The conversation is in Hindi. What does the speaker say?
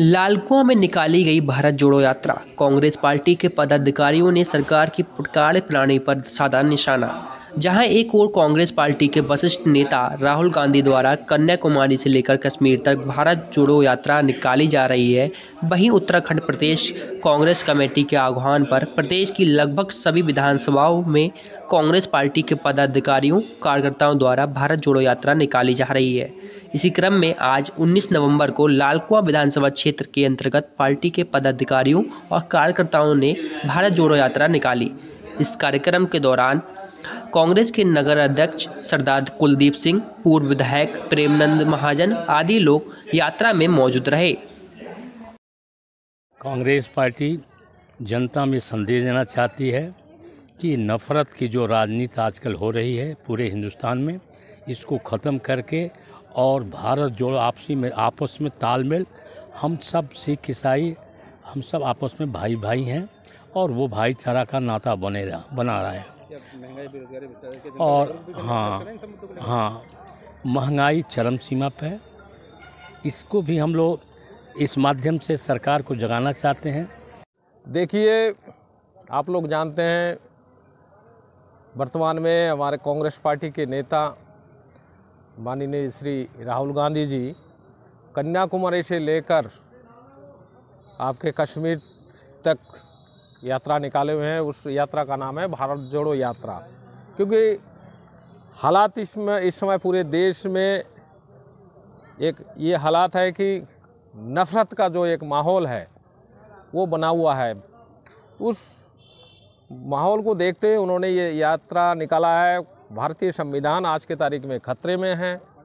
लालकुआं में निकाली गई भारत जोड़ो यात्रा। कांग्रेस पार्टी के पदाधिकारियों ने सरकार की कार्यप्रणाली पर साधा निशाना। जहाँ एक ओर कांग्रेस पार्टी के वरिष्ठ नेता राहुल गांधी द्वारा कन्याकुमारी से लेकर कश्मीर तक भारत जोड़ो यात्रा निकाली जा रही है, वहीं उत्तराखंड प्रदेश कांग्रेस कमेटी के आह्वान पर प्रदेश की लगभग सभी विधानसभाओं में कांग्रेस पार्टी के पदाधिकारियों, कार्यकर्ताओं द्वारा भारत जोड़ो यात्रा निकाली जा रही है। इसी क्रम में आज 19 नवंबर को लालकुआ विधानसभा क्षेत्र के अंतर्गत पार्टी के पदाधिकारियों और कार्यकर्ताओं ने भारत जोड़ो यात्रा निकाली। इस कार्यक्रम के दौरान कांग्रेस के नगर अध्यक्ष सरदार कुलदीप सिंह, पूर्व विधायक प्रेमनंद महाजन आदि लोग यात्रा में मौजूद रहे। कांग्रेस पार्टी जनता में संदेश देना चाहती है कि नफ़रत की जो राजनीति आजकल हो रही है पूरे हिंदुस्तान में, इसको ख़त्म करके और भारत जोड़ो, आपसी में, आपस में तालमेल, हम सब सिख ईसाई, हम सब आपस में भाई भाई हैं और वो भाईचारा का नाता बने रहा, बना रहा है। और हाँ हाँ महँगाई चरम सीमा पर है। इसको भी हम लोग इस माध्यम से सरकार को जगाना चाहते हैं। देखिए आप लोग जानते हैं वर्तमान में हमारे कांग्रेस पार्टी के नेता माननीय श्री राहुल गांधी जी कन्याकुमारी से लेकर आपके कश्मीर तक यात्रा निकाले हुए हैं। उस यात्रा का नाम है भारत जोड़ो यात्रा। क्योंकि हालात इसमें इस समय पूरे देश में एक, ये हालात है कि नफ़रत का जो एक माहौल है, वो बना हुआ है। उस माहौल को देखते हुए उन्होंने ये यात्रा निकाला है। भारतीय संविधान आज के तारीख में खतरे में है।